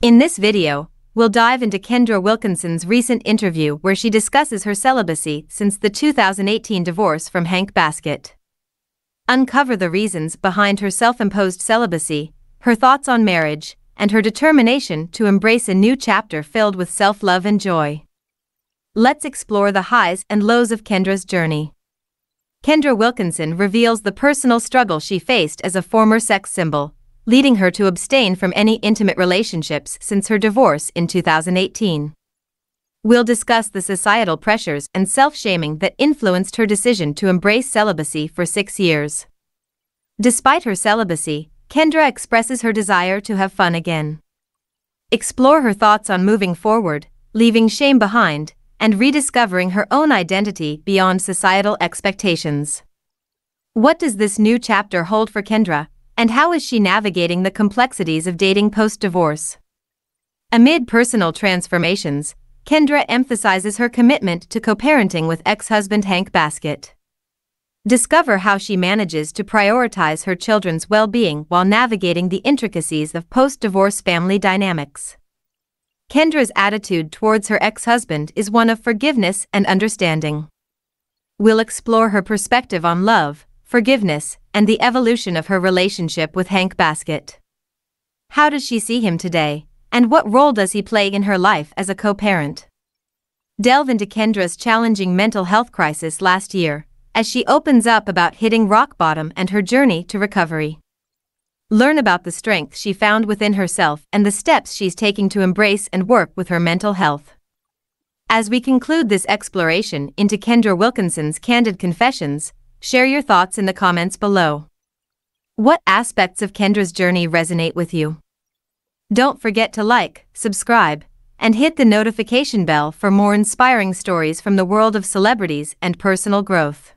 In this video, we'll dive into Kendra Wilkinson's recent interview where she discusses her celibacy since the 2018 divorce from Hank Baskett. Uncover the reasons behind her self imposed celibacy, her thoughts on marriage, and her determination to embrace a new chapter filled with self love and joy. Let's explore the highs and lows of Kendra's journey. Kendra Wilkinson reveals the personal struggle she faced as a former sex symbol, leading her to abstain from any intimate relationships since her divorce in 2018. We'll discuss the societal pressures and self shaming that influenced her decision to embrace celibacy for six years. Despite her celibacy, Kendra expresses her desire to have fun again. Explore her thoughts on moving forward, leaving shame behind, and rediscovering her own identity beyond societal expectations. What does this new chapter hold for Kendra, and how is she navigating the complexities of dating post divorce? Amid personal transformations, Kendra emphasizes her commitment to co parenting with ex husband Hank Baskett. Discover how she manages to prioritize her children's well being while navigating the intricacies of post divorce family dynamics. Kendra's attitude towards her ex husband is one of forgiveness and understanding. We'll explore her perspective on love, forgiveness, and the evolution of her relationship with Hank Baskett. How does she see him today, and what role does he play in her life as a co parent? Delve into Kendra's challenging mental health crisis last year, as she opens up about hitting rock bottom and her journey to recovery. Learn about the strength she found within herself and the steps she's taking to embrace and work with her mental health. As we conclude this exploration into Kendra Wilkinson's candid confessions, share your thoughts in the comments below. What aspects of Kendra's journey resonate with you? Don't forget to like, subscribe, and hit the notification bell for more inspiring stories from the world of celebrities and personal growth.